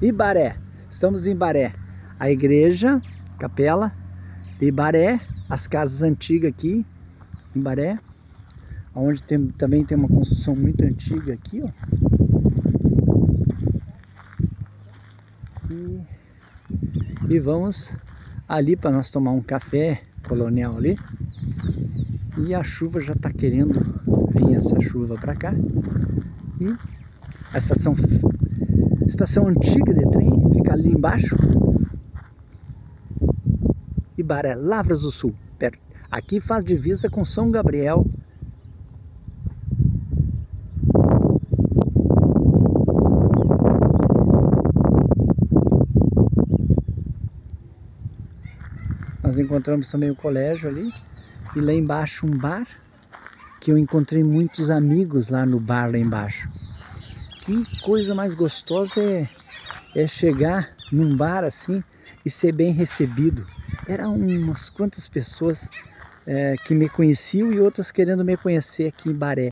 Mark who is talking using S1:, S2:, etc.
S1: Ibaré. Estamos em Ibaré. A igreja, capela de Ibaré, as casas antigas aqui, em Ibaré, onde tem, também tem uma construção muito antiga aqui, ó. E, e vamos ali para nós tomar um café colonial ali. E a chuva já está querendo vir essa chuva para cá. E a estação, estação antiga de trem fica ali embaixo. Ibaré, Lavras do Sul. Perto. Aqui faz divisa com São Gabriel. Nós encontramos também o colégio ali. E lá embaixo um bar. Que eu encontrei muitos amigos lá no bar lá embaixo. Que coisa mais gostosa é, é chegar num bar assim e ser bem recebido eram umas quantas pessoas é, que me conheciam e outras querendo me conhecer aqui em Baré.